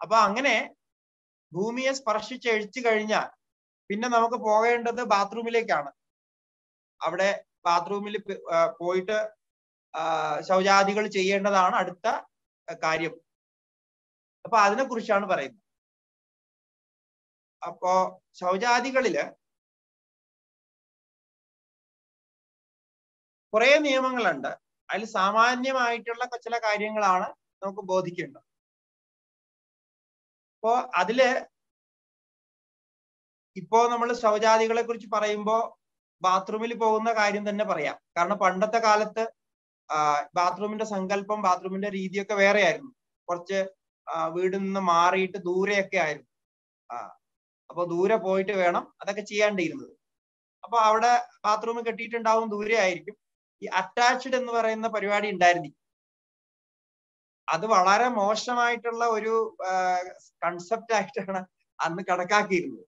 അപ്പൊ അങ്ങനെ ഭൂമിയെ സ്പർശിച്ച് എഴുത്തു കഴിഞ്ഞാൽ പിന്നെ നമുക്ക് പോകേണ്ടത് ബാത്റൂമിലേക്കാണ്. അവിടെ ബാത്റൂമിൽ പോയിട്ട് ശൗചാദികൾ ചെയ്യേണ്ടതാണ് അടുത്ത കാര്യം. അപ്പൊ അതിനെ കുറിച്ചാണ് പറയുന്നത്. അപ്പോ ശൗചാദികളിൽ കുറെ നിയമങ്ങളുണ്ട്. അതിൽ സാമാന്യമായിട്ടുള്ള ചില കാര്യങ്ങളാണ് നമുക്ക് ബോധിക്കേണ്ടത്. അപ്പോ അതിൽ ഇപ്പോ നമ്മൾ ശൗചാദികളെ കുറിച്ച് പറയുമ്പോ ബാത്റൂമിൽ പോകുന്ന കാര്യം തന്നെ പറയാം. കാരണം പണ്ടത്തെ കാലത്ത് ബാത്റൂമിന്റെ സങ്കല്പം ബാത്റൂമിന്റെ രീതിയൊക്കെ വേറെ ആയിരുന്നു കുറച്ച് വീട് വീടിൽ നിന്ന് മാറിയിട്ട് ദൂരെയൊക്കെ ആയിരുന്നു. അപ്പോൾ അപ്പൊ ദൂരെ പോയിട്ട് വേണം അതൊക്കെ ചെയ്യാണ്ടിരുന്നത്. അപ്പൊ അവിടെ ബാത്റൂം കെട്ടിയിട്ടുണ്ടാവും ദൂരെ ആയിരിക്കും ഈ അറ്റാച്ച്ഡ് എന്ന് പറയുന്ന പരിപാടി ഉണ്ടായിരുന്നു അത് വളരെ മോശമായിട്ടുള്ള ഒരു കൺസെപ്റ്റ് ആയിട്ടാണ് അന്ന് കണക്കാക്കിയിരുന്നത്.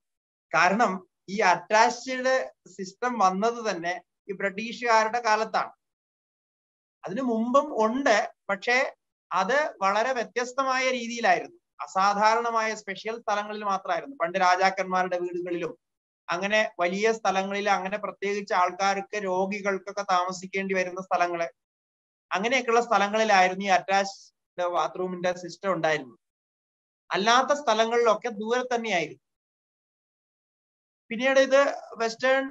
കാരണം ഈ അറ്റാച്ച്ഡ് സിസ്റ്റം വന്നത് തന്നെ ഈ ബ്രിട്ടീഷുകാരുടെ കാലത്താണ്. അതിനു മുമ്പും ഉണ്ട് പക്ഷേ അത് വളരെ വ്യത്യസ്തമായ രീതിയിലായിരുന്നു. അസാധാരണമായ സ്പെഷ്യൽ സ്ഥലങ്ങളിൽ മാത്രമായിരുന്നു. പണ്ട് രാജാക്കന്മാരുടെ വീടുകളിലും അങ്ങനെ വലിയ സ്ഥലങ്ങളിൽ അങ്ങനെ പ്രത്യേകിച്ച് ആൾക്കാർക്ക് രോഗികൾക്കൊക്കെ താമസിക്കേണ്ടി വരുന്ന സ്ഥലങ്ങൾ അങ്ങനെയൊക്കെയുള്ള സ്ഥലങ്ങളിലായിരുന്നു ഈ അറ്റാച്ച്ഡ് ബാത്റൂമിന്റെ സിസ്റ്റം ഉണ്ടായിരുന്നു. അല്ലാത്ത സ്ഥലങ്ങളിലൊക്കെ ദൂരെ തന്നെയായിരുന്നു. പിന്നീട് ഇത് വെസ്റ്റേൺ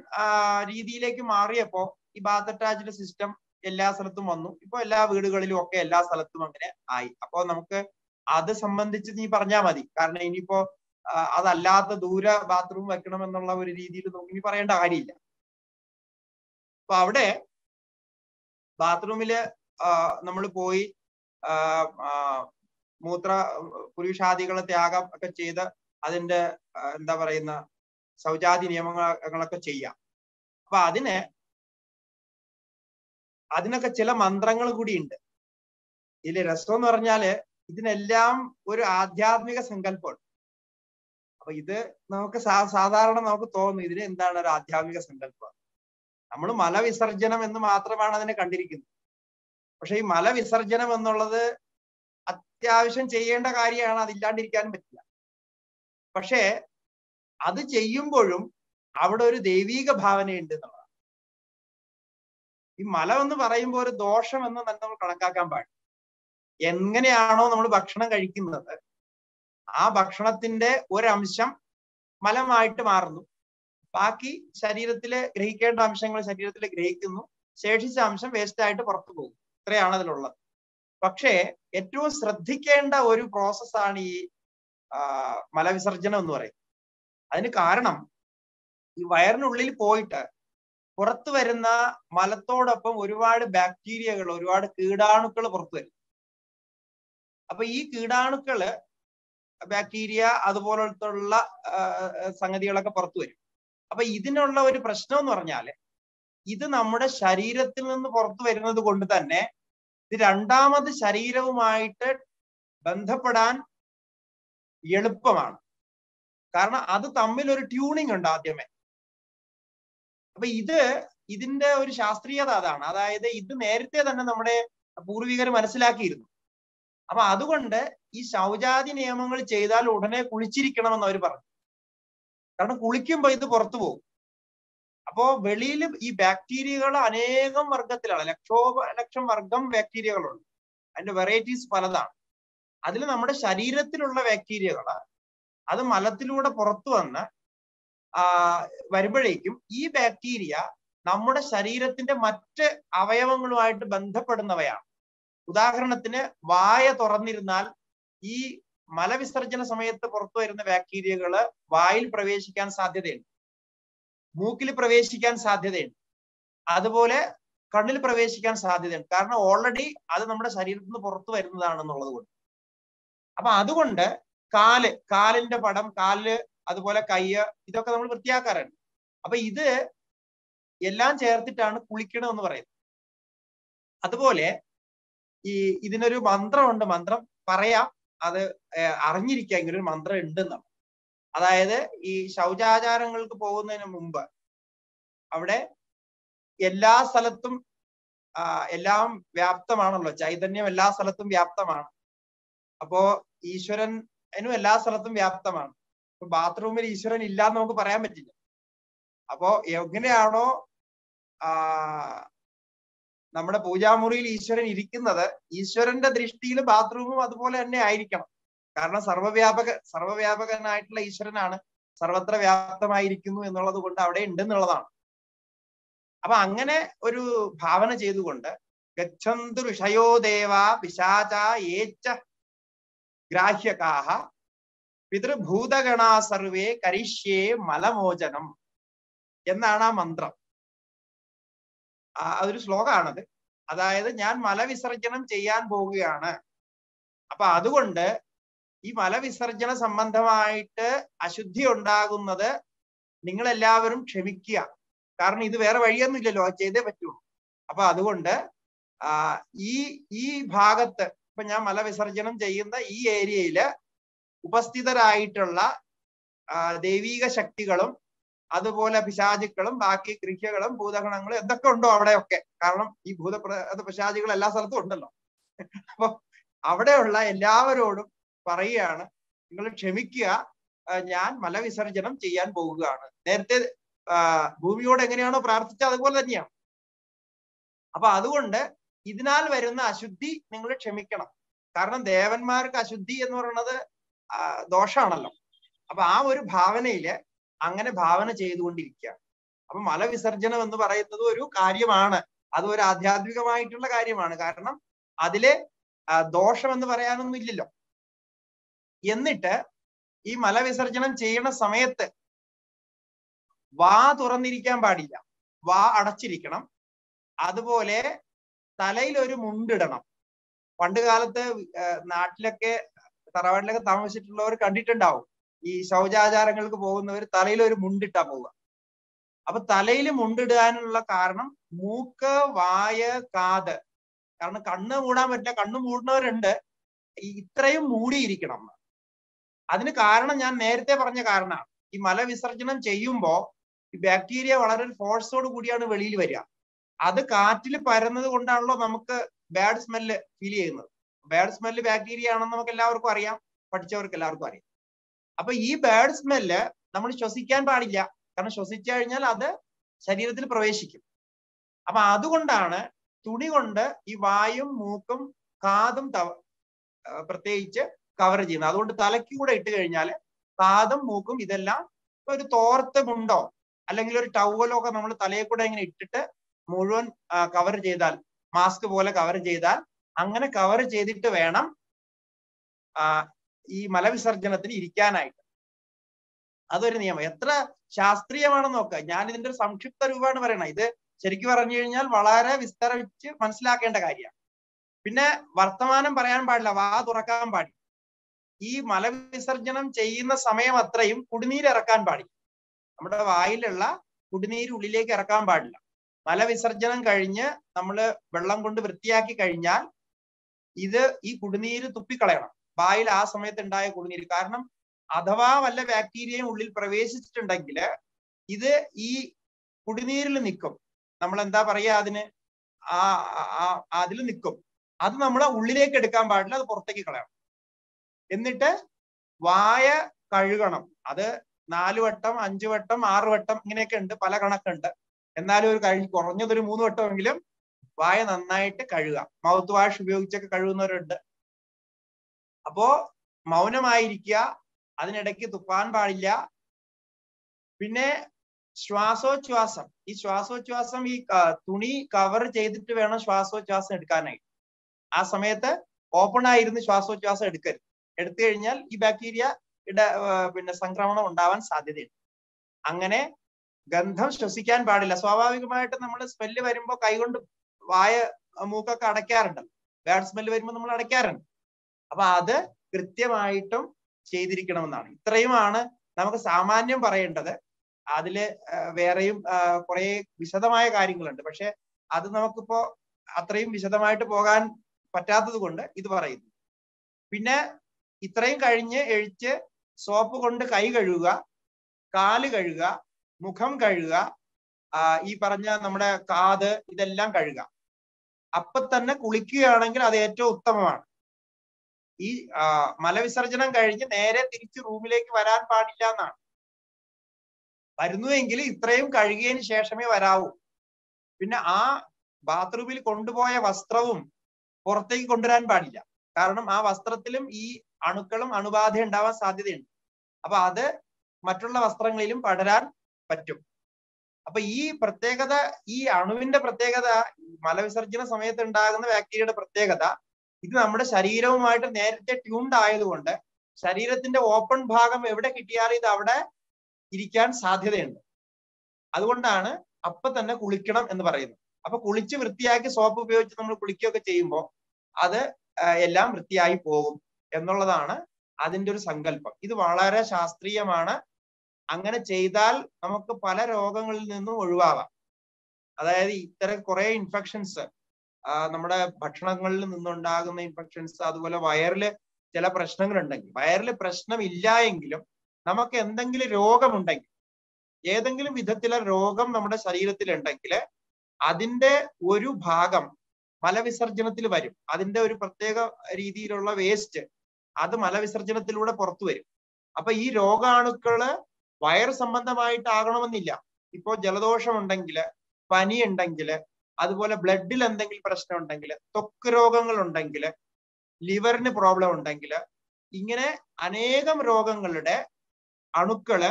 രീതിയിലേക്ക് മാറിയപ്പോ ഈ ബാത്ത് അറ്റാച്ച്ഡ് സിസ്റ്റം എല്ലാ സ്ഥലത്തും വന്നു. ഇപ്പൊ എല്ലാ വീടുകളിലും ഒക്കെ എല്ലാ സ്ഥലത്തും അങ്ങനെ ആയി. അപ്പോ നമുക്ക് അത് സംബന്ധിച്ച് നീ പറഞ്ഞാൽ മതി. കാരണം ഇനിയിപ്പോ അതല്ലാത്ത ദൂര ബാത്റൂം വെക്കണം എന്നുള്ള ഒരു രീതിയിൽ നമുക്ക് ഇനി പറയേണ്ട കാര്യമില്ല. അപ്പൊ അവിടെ ബാത്റൂമിൽ നമ്മൾ പോയി മൂത്ര പുരുഷാദികളെ ത്യാഗം ഒക്കെ ചെയ്ത് അതിന്റെ എന്താ പറയുന്ന ശൗചാദി നിയമങ്ങളൊക്കെ ചെയ്യാം. അപ്പൊ അതിന് അതിനൊക്കെ ചില മന്ത്രങ്ങൾ കൂടിയുണ്ട് ഇതിൽ രസം എന്ന് പറഞ്ഞാൽ ഇതിനെല്ലാം ഒരു ആധ്യാത്മിക സങ്കല്പമുണ്ട് അപ്പൊ ഇത് നമുക്ക് സാധാരണ നമുക്ക് തോന്നുന്നു ഇതിന് എന്താണ് ഒരു ആധ്യാത്മിക സങ്കല്പം. നമ്മൾ മല മലവിസർജനം എന്ന് മാത്രമാണ് അതിനെ കണ്ടിരിക്കുന്നത്. പക്ഷെ ഈ മലവിസർജനം എന്നുള്ളത് അത്യാവശ്യം ചെയ്യേണ്ട കാര്യമാണ്. അതില്ലാണ്ടിരിക്കാനും പറ്റില്ല. പക്ഷേ അത് ചെയ്യുമ്പോഴും അവിടെ ഒരു ദൈവീക ഭാവനയുണ്ട് എന്നുള്ളതാണ്. ഈ മലം എന്ന് പറയുമ്പോൾ ഒരു ദോഷം എന്ന് തന്നെ നമ്മൾ കണക്കാക്കാൻ പാടില്ല. എങ്ങനെയാണോ നമ്മൾ ഭക്ഷണം കഴിക്കുന്നത് ആ ഭക്ഷണത്തിന്റെ ഒരംശം മലമായിട്ട് മാറുന്നു. ബാക്കി ശരീരത്തിലെ ഗ്രഹിക്കേണ്ട അംശങ്ങൾ ശരീരത്തിൽ ഗ്രഹിക്കുന്നു. ശേഷിച്ച അംശം വേസ്റ്റ് ആയിട്ട് പുറത്തു പോകും ഇത്രയാണ് അതിലുള്ളത്. പക്ഷേ ഏറ്റവും ശ്രദ്ധിക്കേണ്ട ഒരു പ്രോസസ്സാണ് ഈ മലവിസർജനം എന്ന് പറയും അതിന് കാരണം ഈ വയറിനുള്ളിൽ പോയിട്ട് പുറത്തു വരുന്ന മലത്തോടൊപ്പം ഒരുപാട് ബാക്ടീരിയകൾ ഒരുപാട് കീടാണുക്കൾ പുറത്തു വരും. അപ്പൊ ഈ കീടാണുക്കൾ ബാക്ടീരിയ അതുപോലത്തുള്ള സംഗതികളൊക്കെ പുറത്തു വരും. അപ്പൊ ഇതിനുള്ള ഒരു പ്രശ്നം എന്ന് പറഞ്ഞാൽ ഇത് നമ്മുടെ ശരീരത്തിൽ നിന്ന് പുറത്തു വരുന്നത് കൊണ്ട് തന്നെ ഇത് രണ്ടാമത് ശരീരവുമായിട്ട് ബന്ധപ്പെടാൻ എളുപ്പമാണ്. കാരണം അത് തമ്മിൽ ഒരു ട്യൂണിംഗ് ഉണ്ട് ആദ്യമേ. അപ്പൊ ഇത് ഇതിന്റെ ഒരു ശാസ്ത്രീയത അതാണ്. അതായത് ഇത് നേരത്തെ തന്നെ നമ്മുടെ പൂർവികർ മനസ്സിലാക്കിയിരുന്നു. അപ്പൊ അതുകൊണ്ട് ഈ ശൗചാദി നിയമങ്ങൾ ചെയ്താൽ ഉടനെ കുളിച്ചിരിക്കണമെന്ന് അവർ പറഞ്ഞു. കാരണം കുളിക്കുമ്പോ ഇത് പുറത്തു പോകും. അപ്പോ വെളിയിൽ ഈ ബാക്ടീരിയകൾ അനേകം വർഗത്തിലാണ് ലക്ഷോപ ലക്ഷം വർഗം ബാക്ടീരിയകളുണ്ട് അതിന്റെ വെറൈറ്റീസ് പലതാണ്. അതിൽ നമ്മുടെ ശരീരത്തിലുള്ള ബാക്ടീരിയകൾ അത് മലത്തിലൂടെ പുറത്തു വന്ന് വരുമ്പോഴേക്കും ഈ ബാക്ടീരിയ നമ്മുടെ ശരീരത്തിന്റെ മറ്റ് അവയവങ്ങളുമായിട്ട് ബന്ധപ്പെടുന്നവയാണ്. ഉദാഹരണത്തിന് വായ തുറന്നിരുന്നാൽ ഈ മലവിസർജന സമയത്ത് പുറത്തു വരുന്ന ബാക്ടീരിയകൾ വായിൽ പ്രവേശിക്കാൻ സാധ്യതയുണ്ട്. മൂക്കിൽ പ്രവേശിക്കാൻ സാധ്യതയുണ്ട്. അതുപോലെ കണ്ണിൽ പ്രവേശിക്കാൻ സാധ്യതയുണ്ട്. കാരണം ഓൾറെഡി അത് നമ്മുടെ ശരീരത്തിൽ നിന്ന് പുറത്തു വരുന്നതാണെന്നുള്ളത് കൊണ്ട്. അപ്പൊ അതുകൊണ്ട് കാൽ കാലിന്റെ പടം കാലിൽ അതുപോലെ കയ്യ് ഇതൊക്കെ നമ്മൾ വൃത്തിയാക്കാറുണ്ട്. അപ്പൊ ഇത് എല്ലാം ചേർത്തിട്ടാണ് കുളിക്കണം എന്ന് പറയുന്നത്. അതുപോലെ ഈ ഇതിനൊരു മന്ത്രമുണ്ട്. മന്ത്രം പറയാം. അത് അറിഞ്ഞിരിക്കുക. ഇങ്ങനൊരു മന്ത്രം ഉണ്ടെന്നാണ്. അതായത് ഈ ശൗചാചാരങ്ങൾക്ക് പോകുന്നതിന് മുമ്പ് അവിടെ എല്ലാ സ്ഥലത്തും എല്ലാം വ്യാപ്തമാണല്ലോ. ചൈതന്യം എല്ലാ സ്ഥലത്തും വ്യാപ്തമാണ്. അപ്പോ ഈശ്വരൻ അതിനും എല്ലാ സ്ഥലത്തും വ്യാപ്തമാണ്. ഇപ്പൊ ബാത്റൂമിൽ ഈശ്വരൻ ഇല്ല എന്ന് നമുക്ക് പറയാൻ പറ്റില്ല. അപ്പോ എങ്ങനെയാണോ നമ്മുടെ പൂജാമുറിയിൽ ഈശ്വരൻ ഇരിക്കുന്നത് ഈശ്വരന്റെ ദൃഷ്ടിയിൽ ബാത്റൂമും അതുപോലെ തന്നെ ആയിരിക്കണം. കാരണം സർവവ്യാപക സർവവ്യാപകനായിട്ടുള്ള ഈശ്വരനാണ്. സർവത്ര വ്യാപ്തമായിരിക്കുന്നു എന്നുള്ളത് കൊണ്ട് അവിടെ ഉണ്ടെന്നുള്ളതാണ്. അപ്പൊ അങ്ങനെ ഒരു ഭാവന ചെയ്തുകൊണ്ട് ഗച്ഛന്തു ഋഷയോ ദേവ പിശാച ഏച്ച ഗ്രാഹ്യകാഹ പിതൃഭൂതഗണാ സർവേ കരിഷ്യേ മലമോചനം എന്നാണ് ആ മന്ത്രം. അതൊരു ശ്ലോകമാണത് അതായത് ഞാൻ മലവിസർജനം ചെയ്യാൻ പോവുകയാണ്. അപ്പൊ അതുകൊണ്ട് ഈ മലവിസർജന സംബന്ധമായിട്ട് അശുദ്ധി ഉണ്ടാകുന്നത് നിങ്ങൾ എല്ലാവരും ക്ഷമിക്കുക. കാരണം ഇത് വേറെ വഴിയൊന്നുമില്ലല്ലോ അത് ചെയ്തേ പറ്റുള്ളൂ. അപ്പൊ അതുകൊണ്ട് ഈ ഈ ഭാഗത്ത് ഇപ്പൊ ഞാൻ മലവിസർജനം ചെയ്യുന്ന ഈ ഏരിയയിൽ ഉപസ്ഥിതരായിട്ടുള്ള ദൈവീക ശക്തികളും അതുപോലെ പിശാചുക്കളും ബാക്കി ഗൃഹ്യകളും ഭൂതഗണങ്ങളും എന്തൊക്കെ ഉണ്ടോ അവിടെയൊക്കെ. കാരണം ഈ ഭൂത പിശാചികൾ എല്ലാ സ്ഥലത്തും ഉണ്ടല്ലോ. അപ്പൊ അവിടെയുള്ള എല്ലാവരോടും പറയുകയാണ് നിങ്ങൾ ക്ഷമിക്കുക ഞാൻ മലവിസർജനം ചെയ്യാൻ പോവുകയാണ് നേരത്തെ ഭൂമിയോട് എങ്ങനെയാണോ പ്രാർത്ഥിച്ചത് അതുപോലെ തന്നെയാണ്. അപ്പൊ അതുകൊണ്ട് ഇതിനാൽ വരുന്ന അശുദ്ധി നിങ്ങൾ ക്ഷമിക്കണം. കാരണം ദേവന്മാർക്ക് അശുദ്ധി എന്ന് പറയുന്നത് ദോഷമാണല്ലോ അപ്പൊ ആ ഒരു ഭാവനയിൽ അങ്ങനെ ഭാവന ചെയ്തുകൊണ്ടിരിക്കുക അപ്പൊ മലവിസർജനം എന്ന് പറയുന്നത് ഒരു കാര്യമാണ്. അത് ഒരു ആധ്യാത്മികമായിട്ടുള്ള കാര്യമാണ്. കാരണം അതിലെ ദോഷം എന്ന് പറയാനൊന്നും ഇല്ലല്ലോ. എന്നിട്ട് ഈ മലവിസർജനം ചെയ്യണ സമയത്ത് വാ തുറന്നിരിക്കാൻ പാടില്ല. വാ അടച്ചിരിക്കണം. അതുപോലെ തലയിൽ ഒരു മുണ്ടിടണം. പണ്ട് കാലത്ത് നാട്ടിലൊക്കെ തറവാട്ടിലൊക്കെ താമസിച്ചിട്ടുള്ളവർ കണ്ടിട്ടുണ്ടാവും. ഈ ശൗചാചാരങ്ങൾക്ക് പോകുന്നവർ തലയിൽ ഒരു മുണ്ടിട്ടാ പോവുക. അപ്പൊ തലയിൽ മുണ്ടിടാനുള്ള കാരണം മൂക്ക് വായ കാത്. കാരണം കണ്ണ് മൂടാൻ പറ്റില്ല. കണ്ണ് മൂടുന്നവരുണ്ട്. ഇത്രയും മൂടിയിരിക്കണം. അതിന് കാരണം ഞാൻ നേരത്തെ പറഞ്ഞ കാരണമാണ്. ഈ മല മലവിസർജനം ചെയ്യുമ്പോൾ ഈ ബാക്ടീരിയ വളരെ ഫോഴ്സോട് കൂടിയാണ് വെളിയിൽ വരിക. അത് കാറ്റിൽ പരന്നത് കൊണ്ടാണല്ലോ നമുക്ക് ബാഡ് സ്മെല്ല് ഫീൽ ചെയ്യുന്നത്. ബാഡ് സ്മെല്ല് ബാക്ടീരിയ ആണെന്ന് നമുക്ക് എല്ലാവർക്കും അറിയാം. പഠിച്ചവർക്ക് എല്ലാവർക്കും അറിയാം. അപ്പൊ ഈ ബാഡ് സ്മെല്ല് നമ്മൾ ശ്വസിക്കാൻ പാടില്ല. കാരണം ശ്വസിച്ചു കഴിഞ്ഞാൽ അത് ശരീരത്തിൽ പ്രവേശിക്കും. അപ്പൊ അതുകൊണ്ടാണ് തുണി കൊണ്ട് ഈ വായും മൂക്കും കാതും പ്രത്യേകിച്ച് കവർ ചെയ്യുന്നത്. അതുകൊണ്ട് തലയ്ക്ക് കൂടെ ഇട്ട് കഴിഞ്ഞാൽ പാദം മൂക്കും ഇതെല്ലാം ഒരു തോർത്ത് മുണ്ടോ അല്ലെങ്കിൽ ഒരു ടവലോ ഒക്കെ നമ്മൾ തലയിൽ കൂടെ ഇങ്ങനെ ഇട്ടിട്ട് മുഴുവൻ കവർ ചെയ്താൽ മാസ്ക് പോലെ കവർ ചെയ്താൽ അങ്ങനെ കവർ ചെയ്തിട്ട് വേണം ഈ മലവിസർജനത്തിന് ഇരിക്കാനായിട്ട്. അതൊരു നിയമം. എത്ര ശാസ്ത്രീയമാണെന്ന് നോക്കുക ഞാൻ ഇതിന്റെ ഒരു സംക്ഷിപ്ത രൂപമാണ് പറയണത്. ഇത് ശരിക്കും പറഞ്ഞു കഴിഞ്ഞാൽ വളരെ വിസ്തരിച്ച് മനസ്സിലാക്കേണ്ട കാര്യമാണ്. പിന്നെ വർത്തമാനം പറയാൻ പാടില്ല. വാ തുറക്കാൻ പാടില്ല. ഈ മലവിസർജനം ചെയ്യുന്ന സമയം അത്രയും കുടിനീര് ഇറക്കാൻ പാടില്ല. നമ്മുടെ വായിലുള്ള കുടിനീര് ഉള്ളിലേക്ക് ഇറക്കാൻ പാടില്ല. മലവിസർജനം കഴിഞ്ഞ് നമ്മൾ വെള്ളം കൊണ്ട് വൃത്തിയാക്കി കഴിഞ്ഞാൽ ഇത് ഈ കുടിനീര് തുപ്പിക്കളയണം. വായിൽ ആ സമയത്ത് ഉണ്ടായ കുടിനീര്. കാരണം അഥവാ വല്ല ബാക്ടീരിയയും ഉള്ളിൽ പ്രവേശിച്ചിട്ടുണ്ടെങ്കിൽ ഇത് ഈ കുടിനീരിൽ നിൽക്കും. നമ്മൾ എന്താ പറയാ അതിന് ആ അതിൽ നിൽക്കും. അത് നമ്മളെ ഉള്ളിലേക്ക് എടുക്കാൻ പാടില്ല അത് പുറത്തേക്ക് കളയണം. എന്നിട്ട് വായ കഴുകണം. അത് നാല് വട്ടം അഞ്ചു വട്ടം ആറ് വട്ടം ഇങ്ങനെയൊക്കെ ഉണ്ട്. പല കണക്കുണ്ട്. എന്നാലും ഒരു കഴി കുറഞ്ഞതൊരു മൂന്ന് വട്ടമെങ്കിലും വായ നന്നായിട്ട് കഴുകാം മൗത്ത് വാഷ് ഉപയോഗിച്ചൊക്കെ കഴുകുന്നവരുണ്ട്. അപ്പോ മൗനമായിരിക്കുക. അതിനിടയ്ക്ക് തുപ്പാൻ പാടില്ല. പിന്നെ ശ്വാസോച്ഛ്വാസം. ഈ ശ്വാസോച്ഛ്വാസം ഈ തുണി കവർ ചെയ്തിട്ട് വേണം ശ്വാസോച്ഛ്വാസം എടുക്കാനായിട്ട്. ആ സമയത്ത് ഓപ്പൺ ആയിരുന്ന് ശ്വാസോച്ഛ്വാസം എടുക്കരുത്. എടുത്തു കഴിഞ്ഞാൽ ഈ ബാക്ടീരിയ പിന്നെ സംക്രമണം ഉണ്ടാവാൻ സാധ്യതയുണ്ട്. അങ്ങനെ ഗന്ധം ശ്വസിക്കാൻ പാടില്ല. സ്വാഭാവികമായിട്ട് നമ്മൾ സ്മെല്ല് വരുമ്പോൾ കൈകൊണ്ട് വായ മൂക്കൊക്കെ അടയ്ക്കാറുണ്ട്. ബാഡ് സ്മെല്ല് വരുമ്പോൾ നമ്മൾ അടയ്ക്കാറുണ്ട്. അപ്പൊ അത് കൃത്യമായിട്ടും ചെയ്തിരിക്കണമെന്നാണ്. ഇത്രയുമാണ് നമുക്ക് സാമാന്യം പറയേണ്ടത്. അതിൽ വേറെയും കുറെ വിശദമായ കാര്യങ്ങളുണ്ട്. പക്ഷെ അത് നമുക്കിപ്പോ അത്രയും വിശദമായിട്ട് പോകാൻ പറ്റാത്തത് കൊണ്ട് ഇത് പറയുന്നു. പിന്നെ ഇത്രയും കഴിഞ്ഞ് എഴുച്ച് സോപ്പ് കൊണ്ട് കൈ കഴുകുക കാൽ കഴുകുക മുഖം കഴുകുക ഈ പറഞ്ഞ നമ്മുടെ കാത് ഇതെല്ലാം കഴുകുക. അപ്പൊ തന്നെ കുളിക്കുകയാണെങ്കിൽ അത് ഏറ്റവും ഉത്തമമാണ്. ഈ മലവിസർജനം കഴിഞ്ഞ് നേരെ തിരിച്ച് റൂമിലേക്ക് വരാൻ പാടില്ല എന്നാണ്. വരുന്നുവെങ്കിൽ ഇത്രയും കഴുകിയതിന് ശേഷമേ വരാവൂ. പിന്നെ ആ ബാത്റൂമിൽ കൊണ്ടുപോയ വസ്ത്രവും പുറത്തേക്ക് കൊണ്ടുവരാൻ പാടില്ല. കാരണം ആ വസ്ത്രത്തിലും ഈ അണുക്കളും അണുബാധ ഉണ്ടാവാൻ സാധ്യതയുണ്ട്. അപ്പൊ അത് മറ്റുള്ള വസ്ത്രങ്ങളിലും പടരാൻ പറ്റും. അപ്പൊ ഈ പ്രത്യേകത ഈ അണുവിന്റെ പ്രത്യേകത മലവിസർജന സമയത്ത് ഉണ്ടാകുന്ന ബാക്ടീരിയയുടെ പ്രത്യേകത ഇത് നമ്മുടെ ശരീരവുമായിട്ട് നേരത്തെ ട്യൂൺഡ് ആയതുകൊണ്ട് ശരീരത്തിന്റെ ഓപ്പൺ ഭാഗം എവിടെ കിട്ടിയാലും ഇത് അവിടെ ഇരിക്കാൻ സാധ്യതയുണ്ട്. അതുകൊണ്ടാണ് അപ്പൊ തന്നെ കുളിക്കണം എന്ന് പറയുന്നത്. അപ്പൊ കുളിച്ച് വൃത്തിയാക്കി സോപ്പ് ഉപയോഗിച്ച് നമ്മൾ കുളിക്കുകയൊക്കെ ചെയ്യുമ്പോൾ അത് എല്ലാം വൃത്തിയായി പോകും. എന്നുള്ളതാണ് അതിന്റെ ഒരു സങ്കല്പം. ഇത് വളരെ ശാസ്ത്രീയമാണ്. അങ്ങനെ ചെയ്താൽ നമുക്ക് പല രോഗങ്ങളിൽ നിന്നും ഒഴിവാവാം. അതായത് ഇത്തരം കുറെ ഇൻഫെക്ഷൻസ് നമ്മുടെ ഭക്ഷണങ്ങളിൽ നിന്നുണ്ടാകുന്ന ഇൻഫെക്ഷൻസ് അതുപോലെ വയറിൽ ചില പ്രശ്നങ്ങൾ ഉണ്ടെങ്കിൽ വയറിൽ പ്രശ്നമില്ല എങ്കിലും നമുക്ക് എന്തെങ്കിലും രോഗമുണ്ടെങ്കിൽ ഏതെങ്കിലും വിധത്തിലെ രോഗം നമ്മുടെ ശരീരത്തിൽ ഉണ്ടെങ്കിൽ അതിന്റെ ഒരു ഭാഗം മലവിസർജനത്തിൽ വരും. അതിന്റെ ഒരു പ്രത്യേക രീതിയിലുള്ള വേസ്റ്റ് അത് മലവിസർജനത്തിലൂടെ പുറത്തു വരും. അപ്പൊ ഈ രോഗാണുക്കൾ വയറ് സംബന്ധമായിട്ടാകണമെന്നില്ല. ഇപ്പോ ജലദോഷം ഉണ്ടെങ്കിൽ പനി ഉണ്ടെങ്കിൽ അതുപോലെ ബ്ലഡിൽ എന്തെങ്കിലും പ്രശ്നം ഉണ്ടെങ്കിൽ ത്വക്ക് രോഗങ്ങൾ ഉണ്ടെങ്കിൽ ലിവറിന് പ്രോബ്ലം ഉണ്ടെങ്കിൽ ഇങ്ങനെ അനേകം രോഗങ്ങളുടെ അണുക്കൾ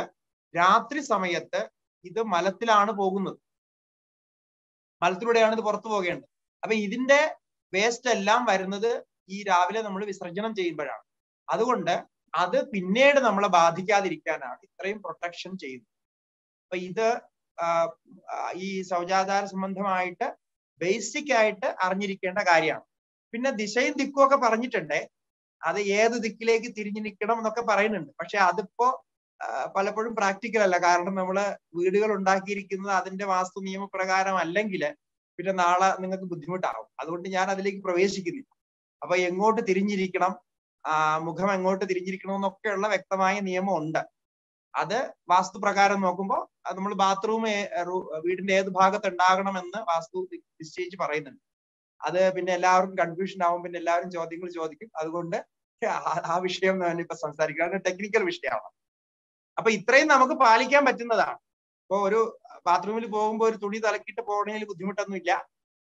രാത്രി സമയത്ത് ഇത് മലത്തിലാണ് പോകുന്നത്. മലത്തിലൂടെയാണ് ഇത് പുറത്തു പോകേണ്ടത്. അപ്പൊ ഇതിന്റെ വേസ്റ്റ് എല്ലാം വരുന്നത് ഈ രാവിലെ നമ്മൾ വിസർജനം ചെയ്യുമ്പോഴാണ്. അതുകൊണ്ട് അത് പിന്നീട് നമ്മളെ ബാധിക്കാതിരിക്കാനാണ് ഇത്രയും പ്രൊട്ടക്ഷൻ ചെയ്യുന്നത്. അപ്പൊ ഇത് ഈ ശൗചാധാര സംബന്ധമായിട്ട് ബേസിക് ആയിട്ട് അറിഞ്ഞിരിക്കേണ്ട കാര്യമാണ്. പിന്നെ ദിശയും ദിക്കും ഒക്കെ പറഞ്ഞിട്ടുണ്ട്. അത് ഏത് ദിക്കിലേക്ക് തിരിഞ്ഞു നിൽക്കണം എന്നൊക്കെ പറയുന്നുണ്ട്. പക്ഷെ അതിപ്പോ പലപ്പോഴും പ്രാക്ടിക്കൽ അല്ല. കാരണം നമ്മൾ വീടുകൾ ഉണ്ടാക്കിയിരിക്കുന്നത് അതിന്റെ വാസ്തു നിയമപ്രകാരം അല്ലെങ്കിൽ പിന്നെ നാളെ നിങ്ങൾക്ക് ബുദ്ധിമുട്ടാവും. അതുകൊണ്ട് ഞാൻ അതിലേക്ക് പ്രവേശിക്കുന്നില്ല. അപ്പൊ എങ്ങോട്ട് തിരിഞ്ഞിരിക്കണം മുഖം എങ്ങോട്ട് തിരിഞ്ഞിരിക്കണം എന്നൊക്കെയുള്ള വ്യക്തമായ നിയമം ഉണ്ട് അത് വാസ്തു പ്രകാരം നോക്കുമ്പോൾ നമ്മൾ ബാത്റൂം വീടിന്റെ ഏത് ഭാഗത്ത് ഉണ്ടാകണമെന്ന് വാസ്തു നിശ്ചയിച്ച് പറയുന്നുണ്ട്. അത് പിന്നെ എല്ലാവർക്കും കൺഫ്യൂഷൻ ആവും പിന്നെ എല്ലാവരും ചോദ്യങ്ങൾ ചോദിക്കും. അതുകൊണ്ട് ആ- വിഷയം ഇപ്പൊ സംസാരിക്കുക ടെക്നിക്കൽ വിഷയമാണ്. അപ്പൊ ഇത്രയും നമുക്ക് പാലിക്കാൻ പറ്റുന്നതാണ്. ഇപ്പൊ ഒരു ബാത്റൂമിൽ പോകുമ്പോൾ ഒരു തുണി തലക്കിട്ട് പോകണമെങ്കിൽ ബുദ്ധിമുട്ടൊന്നുമില്ല.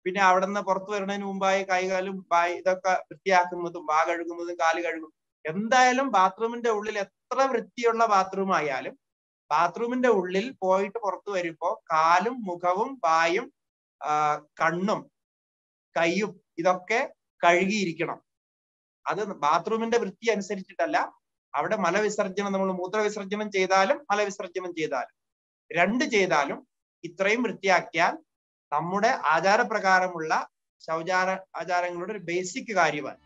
പിന്നെ അവിടെ നിന്ന് പുറത്തു വരുന്നതിന് മുമ്പായി കൈകാലും ഇതൊക്കെ വൃത്തിയാക്കുന്നതും വാ കഴുകുന്നതും കാൽ കഴുകും. എന്തായാലും ബാത്റൂമിന്റെ ഉള്ളിൽ എത്ര വൃത്തിയുള്ള ബാത്റൂം ആയാലും ബാത്റൂമിന്റെ ഉള്ളിൽ പോയിട്ട് പുറത്തു വരുമ്പോ കാലും മുഖവും വായും കണ്ണും കൈയും ഇതൊക്കെ കഴുകിയിരിക്കണം. അത് ബാത്റൂമിന്റെ വൃത്തി അനുസരിച്ചിട്ടല്ല അവിടെ മലവിസർജനം നമ്മൾ മൂത്രവിസർജനം ചെയ്താലും മലവിസർജനം ചെയ്താലും. രണ്ട് ചെയ്താലും ഇത്രയും വൃത്തിയാക്കിയാൽ നമ്മുടെ ആചാരപ്രകാരമുള്ള ശൗചാര ആചാരങ്ങളുടെ ഒരു ബേസിക് കാര്യമാണ്.